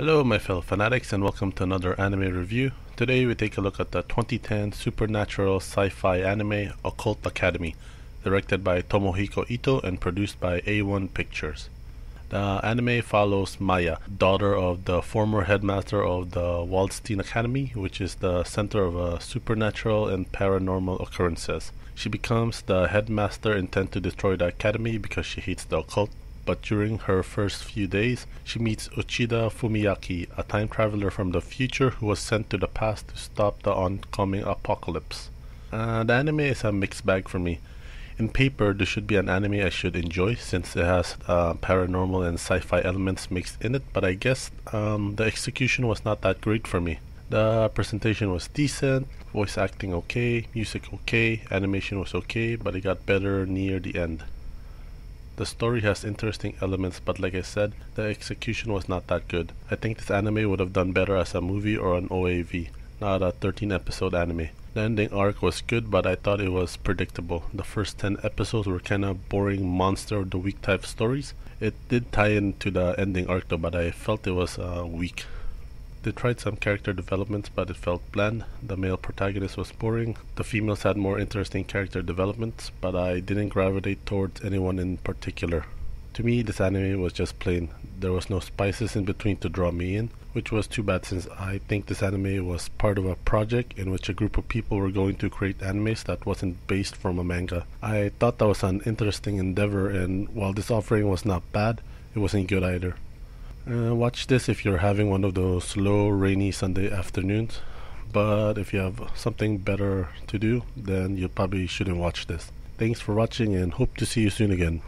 Hello my fellow fanatics and welcome to another anime review. Today we take a look at the 2010 supernatural sci-fi anime Occult Academy, directed by Tomohiko Ito and produced by A1 Pictures. The anime follows Maya, daughter of the former headmaster of the Waldstein Academy, which is the center of uh, supernatural and paranormal occurrences. She becomes the headmaster intent to destroy the academy because she hates the occult but during her first few days, she meets Uchida Fumiaki, a time traveler from the future who was sent to the past to stop the oncoming apocalypse. Uh, the anime is a mixed bag for me. In paper, this should be an anime I should enjoy since it has uh, paranormal and sci-fi elements mixed in it, but I guess um, the execution was not that great for me. The presentation was decent, voice acting okay, music okay, animation was okay, but it got better near the end. The story has interesting elements, but like I said, the execution was not that good. I think this anime would have done better as a movie or an OAV, not a 13 episode anime. The ending arc was good, but I thought it was predictable. The first 10 episodes were kinda boring monster of the week type stories. It did tie into the ending arc though, but I felt it was uh, weak. They tried some character developments, but it felt bland. The male protagonist was boring. The females had more interesting character developments, but I didn't gravitate towards anyone in particular. To me, this anime was just plain. There was no spices in between to draw me in, which was too bad since I think this anime was part of a project in which a group of people were going to create animes that wasn't based from a manga. I thought that was an interesting endeavor, and while this offering was not bad, it wasn't good either. Uh, watch this if you're having one of those slow, rainy Sunday afternoons. But if you have something better to do, then you probably shouldn't watch this. Thanks for watching and hope to see you soon again.